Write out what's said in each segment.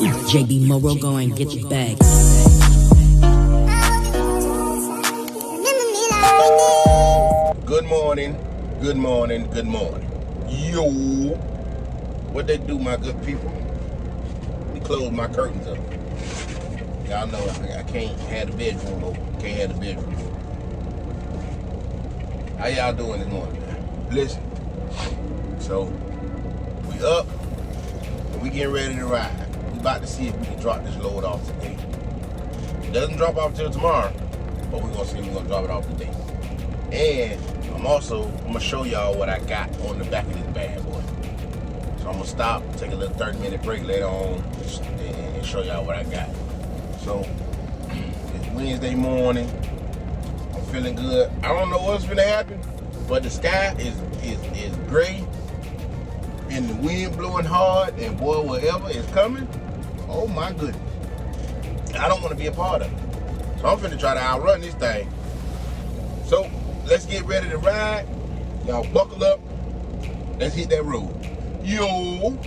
JB Morrow going, get your bag. Good morning, good morning, good morning. Yo, what they do, my good people? We close my curtains up. Y'all know I, can't have the bedroom open. Can't have the bedroom open. How y'all doing this morning? Listen, so we up and we getting ready to ride. About to see if we can drop this load off today. It doesn't drop off till tomorrow, but we're gonna see if we're gonna drop it off today. And I'm also I'm gonna show y'all what I got on the back of this bad boy. So I'm gonna stop, take a little 30 minute break later on, and show y'all what I got. So it's Wednesday morning. I'm feeling good. I don't know what's gonna happen, but the sky is is is gray and the wind blowing hard, and boy, whatever is coming, oh my goodness. I don't want to be a part of it. So I'm finna try to outrun this thing. So let's get ready to ride. Y'all buckle up. Let's hit that road. Yo.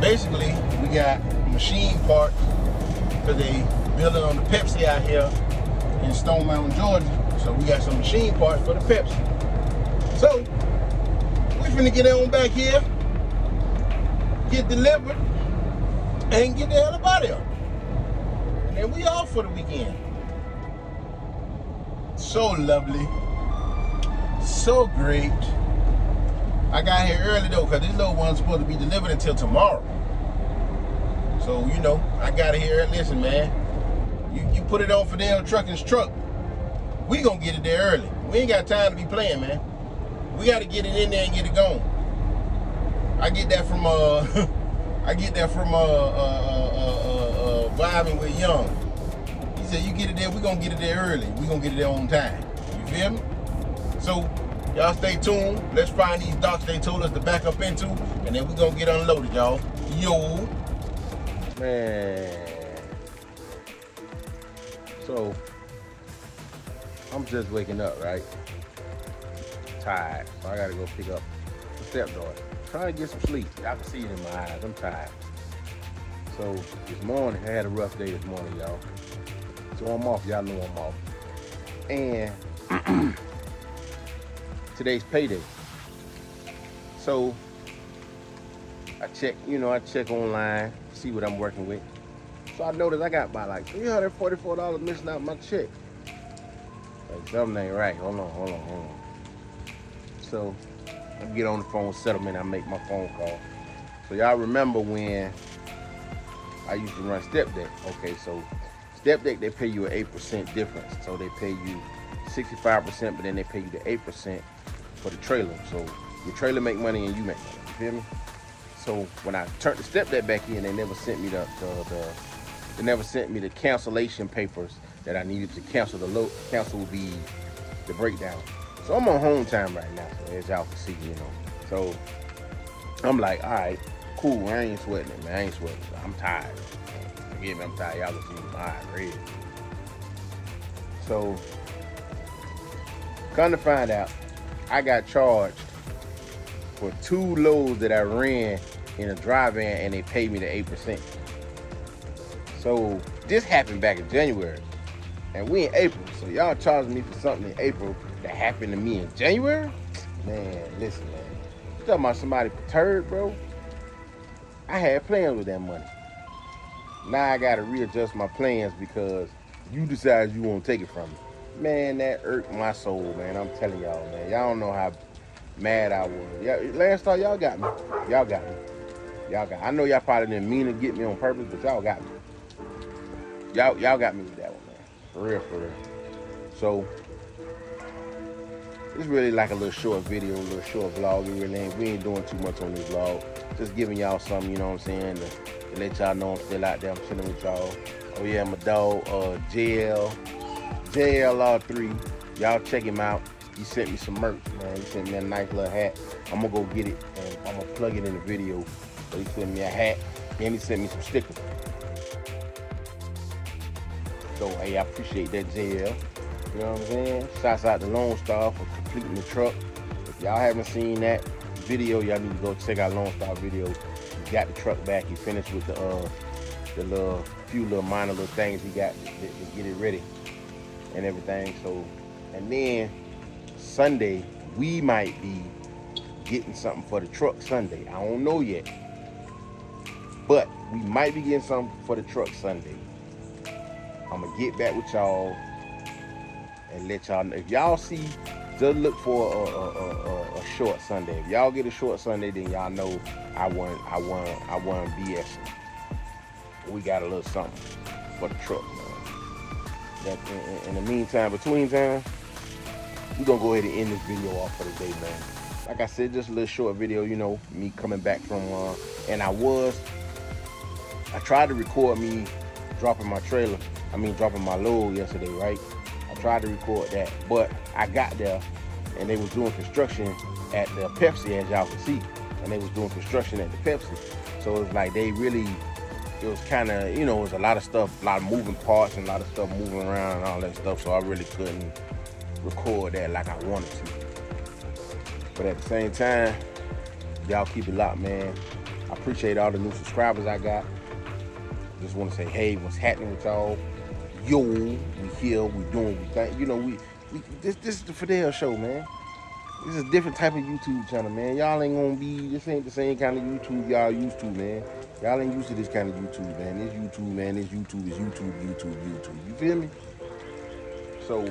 Basically, we got machine parts because they building on the Pepsi out here in Stone Mountain, Georgia. So we got some machine parts for the Pepsi. So we finna get on back here, get delivered, and get the hell out of here. And then we off for the weekend. So lovely. So great. I got here early though, because this little one's supposed to be delivered until tomorrow. So, you know, I got to here. Listen, man, you, you put it on for them trucking's truck. We gonna get it there early. We ain't got time to be playing, man. We gotta get it in there and get it going. I get that from uh I get that from uh uh uh uh, uh vibing with Young. He said you get it there, we gonna get it there early. We gonna get it there on time. You feel me? So y'all stay tuned. Let's find these docks they told us to back up into, and then we gonna get unloaded, y'all. Yo. Man. So I'm just waking up, right? Tired. So I gotta go pick up the stepdaughter. Trying to get some sleep. Y'all can see it in my eyes. I'm tired. So this morning, I had a rough day this morning, y'all. So I'm off. Y'all know I'm off. And today's payday. So I check, you know, I check online, see what I'm working with. So I noticed I got about like $344 missing out my check. Like something ain't right. Hold on, hold on, hold on. So I get on the phone settlement, I make my phone call. So y'all remember when I used to run Step Deck. Okay, so Step Deck they pay you an 8% difference. So they pay you 65%, but then they pay you the 8% for the trailer. So your trailer make money and you make money. You feel me? So when I turned the Step Deck back in, they never sent me the, the, the they never sent me the cancellation papers that I needed to cancel the low cancel the the breakdown. So I'm on home time right now, so as y'all can see, you know. So I'm like, all right, cool. I ain't sweating it, man. I ain't sweating. It. I'm tired. Forgive me, I'm tired. Y'all can see my eyes red. So come to find out, I got charged for two loads that I ran in a dry van and they paid me the 8%. So this happened back in January. And we in April. So y'all charging me for something in April that happened to me in January? Man, listen, man. You talking about somebody perturbed, bro? I had plans with that money. Now I gotta readjust my plans because you decide you won't take it from me. Man, that irked my soul, man. I'm telling y'all, man. Y'all don't know how mad I was. Y'all, last time y'all got me. Y'all got me. Y'all got. I know y'all probably didn't mean to get me on purpose, but y'all got me. Y'all y'all got me with that one, man. For real, for real. So it's really like a little short video, a little short vlog. It really ain't, we ain't doing too much on this vlog. Just giving y'all something, you know what I'm saying, to, to let y'all know I'm still out there. I'm chilling with y'all. Oh yeah, my dog, uh, JL, JLR3. Y'all check him out. He sent me some merch, man. He sent me a nice little hat. I'm gonna go get it and I'm gonna plug it in the video. So he sent me a hat and he sent me some stickers. So hey, I appreciate that, JL. You know what I'm saying? Shouts out to Lone Star for completing the truck. If y'all haven't seen that video, y'all need to go check out Lone Star video. He got the truck back. He finished with the uh, the little few little minor little things he got to, to get it ready and everything. So, and then Sunday we might be getting something for the truck Sunday. I don't know yet, but we might be getting something for the truck Sunday. I'm gonna get back with y'all and let y'all know. If y'all see, just look for a, a, a, a, short Sunday. If y'all get a short Sunday, then y'all know I won, I won, I won BS. We got a little something for the truck, man. That in, in, the meantime, between time, we're gonna go ahead and end this video off for the day, man. Like I said, just a little short video, you know, me coming back from, uh, and I was, I tried to record me dropping my trailer, I mean dropping my load yesterday, right? I tried to record that, but I got there and they was doing construction at the Pepsi, as y'all can see, and they was doing construction at the Pepsi. So it was like they really, it was kind of, you know, it was a lot of stuff, a lot of moving parts and a lot of stuff moving around and all that stuff. So I really couldn't record that like I wanted to. But at the same time, y'all keep it locked, man. I appreciate all the new subscribers I got. Just want to say, hey, what's happening with y'all? Yo, we here, we doing, we think. You know, we, we this this is the Fadell show, man. This is a different type of YouTube channel, man. Y'all ain't gonna be, this ain't the same kind of YouTube y'all used to, man. Y'all ain't used to this kind of YouTube, man. This YouTube, man, this YouTube is YouTube, YouTube, YouTube. You feel me? So,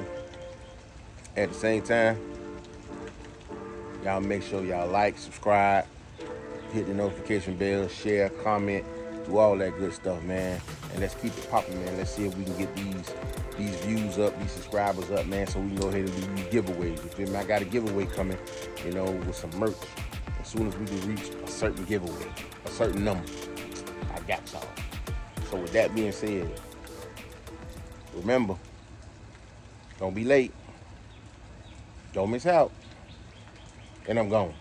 at the same time, y'all make sure y'all like, subscribe, hit the notification bell, share, comment, do all that good stuff, man. And let's keep it popping, man. Let's see if we can get these these views up, these subscribers up, man, so we can go ahead and do these giveaways. You feel me? I got a giveaway coming, you know, with some merch. As soon as we can reach a certain giveaway, a certain number, y'all. So with that being said, remember, don't be late. Don't miss out. And I'm gone.